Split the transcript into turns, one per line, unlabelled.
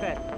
对